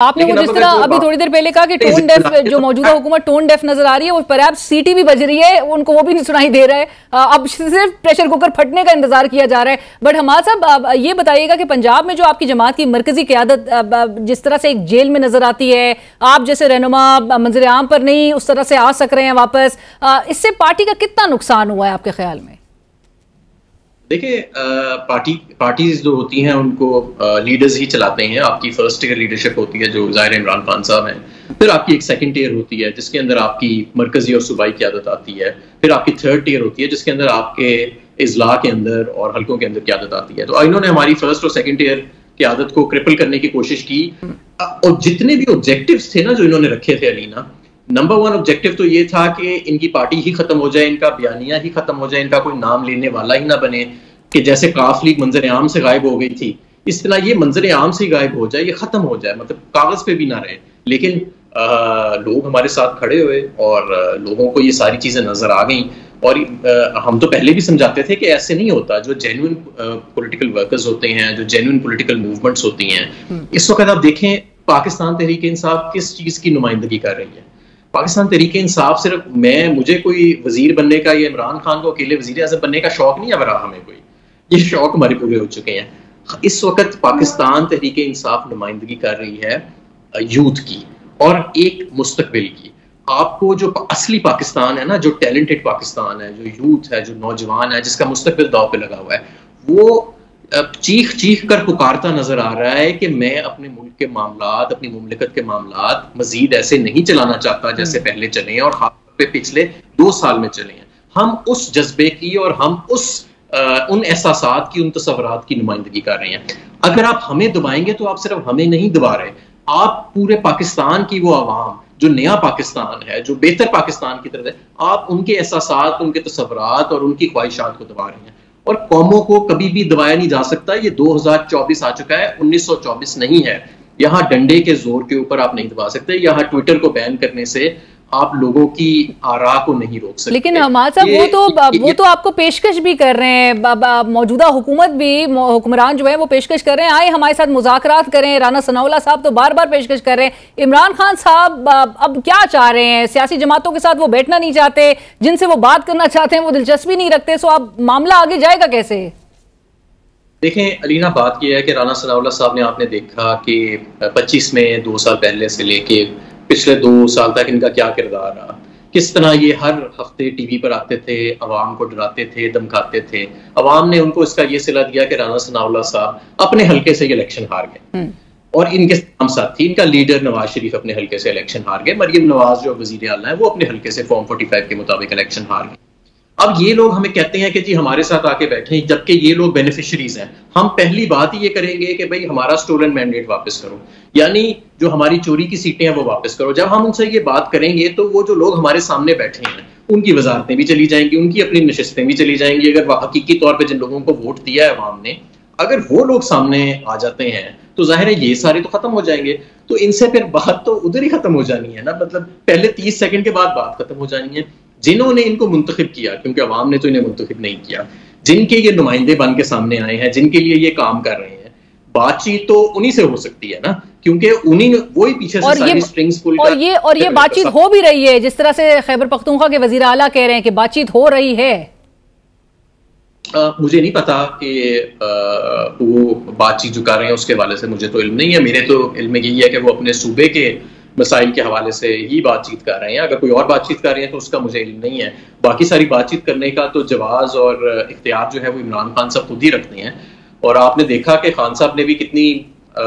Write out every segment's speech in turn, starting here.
आपने वो जिस तरह अभी थोड़ी देर पहले कहा कि टोन डेफ जो मौजूदा हुकूमत टोन डेफ नज़र आ रही है वो पर सीटी भी बज रही है उनको वो भी नहीं सुनाई दे रहा है। अब सिर्फ़ प्रेशर कुकर फटने का इंतज़ार किया जा रहा है। बट हमारा साहब ये बताइएगा कि पंजाब में जो आपकी जमात की मरकजी क्यादत जिस तरह से एक जेल में नज़र आती है आप जैसे रहनुमा मंजर आम पर नहीं उस तरह से आ सक रहे हैं वापस। इससे पार्टी का कितना नुकसान हुआ है आपके ख्याल में? देखिए पार्टी पार्टीज़ जो होती हैं, उनको लीडर्स ही चलाते हैं। आपकी फ़र्स्ट ईयर लीडरशिप होती है, जो ज़ाहिर इमरान खान साहब हैं। फिर आपकी एक सेकंड ईयर होती है, जिसके अंदर आपकी मरकजी और सूबाई की आदत आती है। फिर आपकी थर्ड ईयर होती है, जिसके अंदर आपके इजला के अंदर और हल्कों के अंदर की आदत आती है। तो इन्होंने हमारी फ़र्स्ट और सेकेंड ईयर की आदत को क्रिपल करने की कोशिश की। और जितने भी ऑब्जेक्टिव थे ना, जो इन्होंने रखे थे, अलीना नंबर वन ऑब्जेक्टिव तो ये था कि इनकी पार्टी ही खत्म हो जाए इनका बयानिया ही खत्म हो जाए इनका कोई नाम लेने वाला ही ना बने कि जैसे काफ लीग मंजर आम से गायब हो गई थी। इस तरह ये मंजर आम से गायब हो जाए ये खत्म हो जाए मतलब कागज़ पे भी ना रहे। लेकिन आ, लोग हमारे साथ खड़े हुए और लोगों को ये सारी चीज़ें नज़र आ गई। और आ, हम तो पहले भी समझाते थे कि ऐसे नहीं होता जो जेन्युन पॉलिटिकल वर्कर्स होते हैं जो जेन्युन पॉलिटिकल मूवमेंट्स होती हैं हम्म। इस वक्त आप देखें पाकिस्तान तहरीक इंसाफ किस चीज़ की नुमाइंदगी कर रही है? पाकिस्तान तरीके इंसाफ सिर्फ़ मैं, मुझे कोई वज़ीर बनने का, या इमरान खान को अकेले वज़ीर अजम बनने का शौक नहीं अब रहा हमें कोई? ये शौक हमारे पूरे हो चुके हैं। इस वक्त पाकिस्तान तहरीके इंसाफ नुमाइंदगी कर रही है, यूथ की, और एक मुस्तबिल की। आपको जो असली पाकिस्तान है ना, जो टैलेंटेड पाकिस्तान है, जो यूथ है, जो नौजवान है, जिसका मुस्तबिल दाव पे लगा हुआ है, वो चीख चीख कर पुकारता नज़र आ रहा है कि मैं अपने मुल्क के मामला अपनी मुमलिकत के मामला मजीद ऐसे नहीं चलाना चाहता जैसे हम्म। पहले चले हैं और खास पे पिछले दो साल में चले हैं। हम उस जज्बे की और हम उस आ, उन एहसास की उन तस्वरत की नुमाइंदगी कर रहे हैं। अगर आप हमें दबाएँगे तो आप सिर्फ़ हमें नहीं दबा रहे। आप पूरे पाकिस्तान की वो आवाम जो नया पाकिस्तान है जो बेहतर पाकिस्तान की तरफ़ है आप उनके एहसास उनके तस्वरत और उनकी ख्वाहिशात को दबा रहे हैं। और कौमों को कभी भी दबाया नहीं जा सकता। ये 2024 आ चुका है 1924 नहीं है। यहाँ डंडे के ज़ोर के ऊपर आप नहीं दबा सकते। यहाँ ट्विटर को बैन करने से आप लोगों की आरा को नहीं रोक सकते। लेकिन हमारे साहब वो तो वो तो आपको पेशकश भी कर रहे हैं। मौजूदा हुकूमत भी हुक्मरान जो है वो पेशकश कर रहे हैं। आए हमारे साथ मुजाकरात करें। राना सनाउल्ला साहब तो बार बार पेशकश कर रहे हैं। इमरान खान साहब अब क्या चाह रहे हैं? सियासी जमातों के साथ वो बैठना नहीं चाहते। जिनसे वो बात करना चाहते हैं वो दिलचस्पी नहीं रखते। सो अब मामला आगे जाएगा कैसे? देखें अलीना बात यह है कि राना सनाउल्ला साहब ने आपने देखा कि 25 में दो साल पहले से लेके पिछले दो साल तक इनका क्या किरदार रहा? किस तरह ये हर हफ़्ते टीवी पर आते थे अवाम को डराते थे धमकाते थे? अवाम ने उनको इसका ये सिला दिया कि राना सनाउल्ला साहब अपने हल्के से इलेक्शन हार गए। हम्म। और इनके साथ थी इनका लीडर नवाज़ शरीफ अपने हल्के से इलेक्शन हार गए मरियम नवाज़ जो वज़ीर आला है वो अपने हल्के से फॉर्म 45 के मुताबिक इलेक्शन हार गए। अब ये लोग हमें कहते हैं कि जी हमारे साथ आके बैठे जबकि ये लोग बेनिफिशरीज हैं। हम पहली बात ही ये करेंगे कि भाई हमारा स्टोलन मैंडेट वापस करो। यानी जो हमारी चोरी की सीटें हैं वो वापस करो। जब हम उनसे ये बात करेंगे तो वो जो लोग हमारे सामने बैठे हैं, उनकी वजारतें भी चली जाएँगी, उनकी अपनी नशस्तें भी चली जाएँगी। अगर हकीकी तौर पर जिन लोगों को वोट दिया है अवाम ने, अगर वो लोग सामने आ जाते हैं तो ज़ाहिर है ये सारे तो खत्म हो जाएँगे। तो इनसे फिर बात तो उधर ही खत्म हो जानी है ना? मतलब पहले तीस सेकंड के बाद बात खत्म हो जानी है। जिन्होंने इनको मुंतखब किया क्योंकि अवाम ने तो इन्हें मुंतखब नहीं किया जिनके ये नुमाइंदे बन के सामने आए हैं जिनके लिए ये काम कर रहे हैं बातचीत तो उन्हीं से हो सकती है ना? क्योंकि उन्हीं वही पीछे और से ये स्ट्रिंग्स पुल और ये और ये बातचीत हो भी रही है जिस तरह से खैबर पख्तूनख्वा के वज़ीर आला कह रहे हैं कि बातचीत हो रही है। आ, मुझे नहीं पता कि आ, वो बातचीत जो कर रहे हैं उसके हवाले से मुझे तो इल्म नहीं है। मेरे तो इल्म यही है कि वो अपने सूबे के मसाइल के हवाले से ही बातचीत कर रहे हैं। अगर कोई और बातचीत कर रहे हैं तो उसका मुझे इल्म नहीं है। बाकी सारी बातचीत करने का तो जवाज और इख्तियार जो है वो इमरान खान साहब खुद ही रखते हैं। और आपने देखा कि खान साहब ने भी कितनी आ,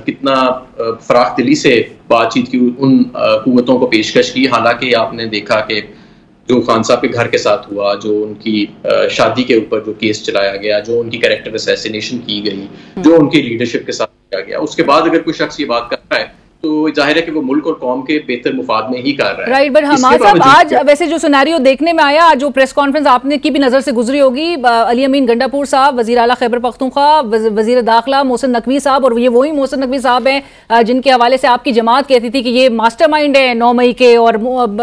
कितना फराख दिली से बातचीत की उन कुतों को पेशकश की। हालाँकि आपने देखा कि जो खान साहब के घर के साथ हुआ जो उनकी शादी के ऊपर जो केस चलाया गया जो उनकी कैरेक्टर असैसिनेशन की गई जो उनकी लीडरशिप के साथ किया गया उसके बाद अगर कोई शख्स ये बात कर तो ज़ाहिर है कि वो मुल्क और कौम के बेहतर मुफाद में ही कर रहा है। राइट बट हमारे साहब आज वैसे जो सिनारियो देखने में आया जो प्रेस कॉन्फ्रेंस आपने की भी नज़र से गुजरी होगी अली अमीन गंडापुर साहब वज़ीर अला खैबर पख्तूनख्वा वज़ीर दाखिला मोहसिन नकवी साहब और ये वही मोहसिन नकवी साहब हैं जिनके हवाले से आपकी जमात कहती थी कि ये मास्टर माइंड है नौ मई के और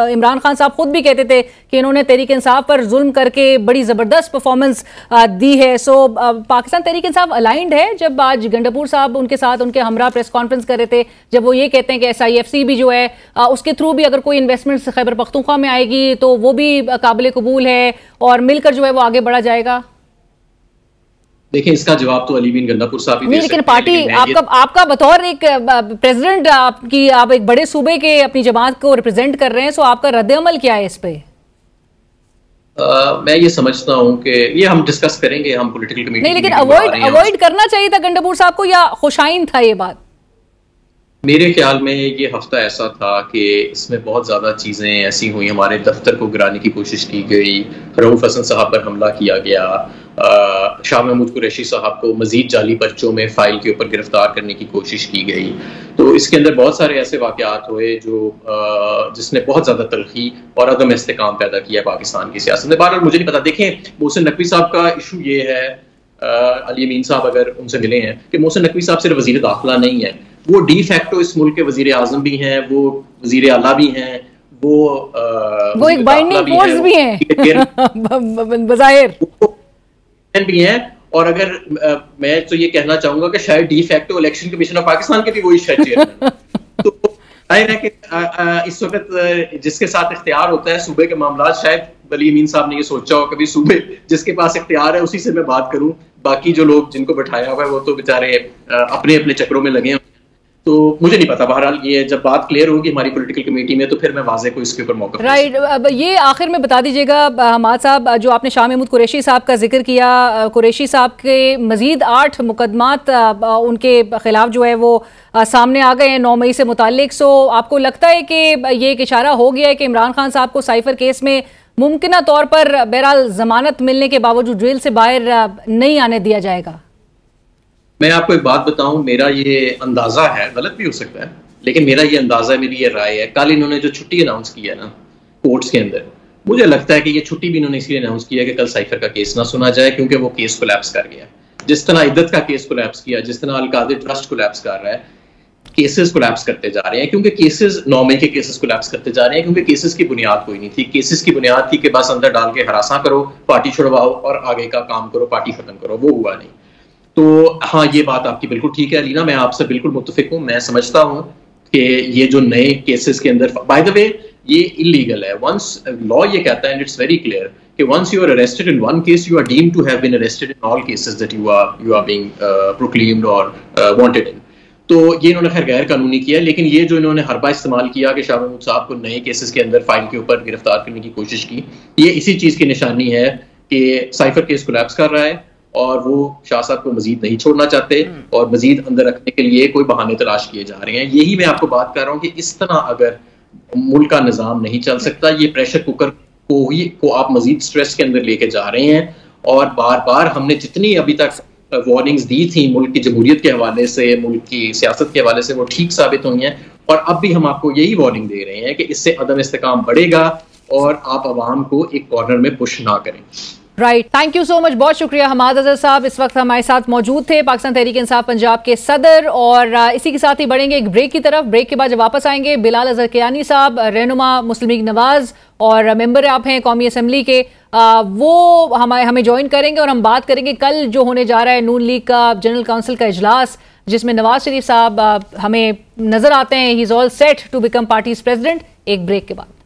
इमरान खान साहब खुद भी कहते थे कि इन्होंने तहरीक इंसाफ पर जुल्म करके बड़ी ज़बरदस्त परफॉर्मेंस दी है। सो पाकिस्तान तहरीक इंसाफ अलाइंड है जब आज गंडापुर साहब उनके साथ उनके हमरा प्रेस कॉन्फ्रेंस कर रहे थे जब वो ये कहते हैं कि एस भी जो है उसके थ्रू भी अगर कोई इन्वेस्टमेंट खैबर पख्तूनख्वा में आएगी तो वो भी काबिल कबूल है और मिलकर जो है वो आगे बढ़ा जाएगा। देखिए इसका जवाब तो अली बिन गंदापुर साहब ही लेकिन पार्टी आपका आपका बतौर एक प्रेसिडेंट आपकी आप एक बड़े सूबे के अपनी जमात को रिप्रेजेंट कर रहे हैं सो आपका रद्दमल क्या है इस पे? Uh, मैं ये समझता हूँ कि ये हम डिस्कस करेंगे हम पॉलिटिकल कमेटी नहीं लेकिन अवॉइड अवॉइड करना चाहिए था गंडापुर साहब को या खुशाइन था ये बात? मेरे ख्याल में ये हफ़्ता ऐसा था कि इसमें बहुत ज़्यादा चीज़ें ऐसी हुई। हमारे दफ्तर को गिराने की कोशिश की गई। रऊफ हसन साहब पर हमला किया गया। शाह महमूद कुरैशी साहब को मजीद जाली पर्चों में फ़ाइल के ऊपर गिरफ़्तार करने की कोशिश की गई। तो इसके अंदर बहुत सारे ऐसे वाक़ात हुए जो आ, जिसने बहुत ज़्यादा तलखी और अदम इसकाम पैदा किया पाकिस्तान की सियासत में बार मुझे नहीं पता देखें मोहसिन नकवी साहब का इशू ये है अली अमीन साहब अगर उनसे मिले हैं कि मोहसिन नकवी साहब सिर्फ़ वज़ीर दाखिला नहीं है। वो डी फैक्टो इस मुल्क के वज़ीर आज़म भी हैं वो वज़ीर अला भी हैं वो आ, वो एक बाइंडिंग फोर्स भी हैं बजाहिर। भी हैं और अगर आ, मैं तो ये कहना चाहूँगा कि शायद de facto election commission of Pakistan के भी वही शायद चेयरमैन तो ज़ाहिर है कि इस वक्त जिसके साथ इख्तियार होता है सूबे के मामला शायद बली अमीन साहब ने ये सोचा हो कभी सूबे जिसके पास इख्तियार है उसी से मैं बात करूँ। बाकी जो लोग जिनको बैठाया हुआ है वो तो बेचारे अपने अपने चक्रों में लगे हैं। तो मुझे नहीं पता, बहरहाल ये जब बात क्लियर होगी हमारी पॉलिटिकल कमेटी में तो फिर मैं वाजे को इसके ऊपर मौका राइट right. ये आखिर में बता दीजिएगा हमाद साहब, जो आपने शाह महमूद कुरैशी साहब का ज़िक्र किया कुरैशी साहब के मजीद आठ मुकदमात उनके खिलाफ जो है वो सामने आ गए हैं नौ मई से मुतालिक सो आपको लगता है कि ये एक इशारा हो गया है कि इमरान खान साहब को साइफर केस में मुमकिन तौर पर बहरहाल जमानत मिलने के बावजूद जेल से बाहर नहीं आने दिया जाएगा मैं आपको एक बात बताऊँ, मेरा ये अंदाज़ा है, गलत भी हो सकता है, लेकिन मेरा ये अंदाज़ा है मेरी ये राय है। कल इन्होंने जो छुट्टी अनाउंस किया ना कोर्ट्स के अंदर, मुझे लगता है कि ये छुट्टी भी इन्होंने इसलिए अनाउंस किया कि कल साइफर का केस ना सुना जाए, क्योंकि वो केस कोलैप्स कर गया। जिस तरह इद्दत का केस कोलैप्स किया, जिस तरह अलकादिर ट्रस्ट कोलैप्स कर रहा है केसेस कोलैप्स करते जा रहे हैं, क्योंकि केसेस नौ मई के केसेस कोलैप्स करते जा रहे हैं, क्योंकि केसेस की बुनियाद कोई नहीं थी। केसेस की बुनियाद थी कि बस अंदर डाल के हरासा करो पार्टी छुड़वाओ और आगे का काम करो पार्टी खत्म करो, वो हुआ नहीं। तो हाँ ये बात आपकी बिल्कुल ठीक है अलीना मैं आपसे बिल्कुल मुतफिक हूँ। मैं समझता हूँ कि ये जो नए केसेस के अंदर बाय द वे ये इलीगल है। वंस लॉ ये कहता है एंड इट्स वेरी क्लियर कि once you are arrested in one case you are deem to have been arrested in all cases that you are you are being proclaimed और wanted in तो ये इन्होंने खैर गैर कानूनी किया लेकिन ये जो इन्होंने हरबा इस्तेमाल किया कि शाह महमूद साहब को नए केसेस के अंदर फ़ाइल के ऊपर गिरफ़्तार करने की कोशिश की, ये इसी चीज़ की निशानी है कि साइफर केस कोलैप्स कर रहा है। और वो शाह साहब को मजीद नहीं छोड़ना चाहते हम्म। और मजीद अंदर रखने के लिए कोई बहाने तलाश किए जा रहे हैं। यही मैं आपको बात कर रहा हूँ कि इस तरह अगर मुल्क का निज़ाम नहीं चल सकता ये प्रेशर कुकर को ही को आप मजीद स्ट्रेस के अंदर लेके जा रहे हैं। और बार बार हमने जितनी अभी तक वार्निंग्स दी थी मुल्क की जमहूरियत के हवाले से मुल्क की सियासत के हवाले से वो ठीक साबित हुई हैं। और अब भी हम आपको यही वार्निंग दे रहे हैं कि इससे अदम इस्तेकाम बढ़ेगा और आप आवाम को एक कॉर्नर में पुश ना करें। Right thank you so much बहुत शुक्रिया हमाद अजहर साहब. इस वक्त हमारे साथ मौजूद थे पाकिस्तान तहरीक इंसाफ पंजाब के सदर और इसी के साथ ही बढ़ेंगे एक ब्रेक की तरफ़. ब्रेक के बाद जब वापस आएँगे बिलाल अजहर कियानी साहब रहनुमा मुस्लिम लीग नवाज़ और मेंबर आप हैं कौमी असम्बली के. आ, वो हमारे हमें ज्वाइन करेंगे और हम बात करेंगे कल जो होने जा रहा है नून लीग का जनरल काउंसिल का इजलास जिसमें नवाज़ शरीफ साहब हमें नज़र आते हैं. He is all set to become party's president एक ब्रेक के बाद.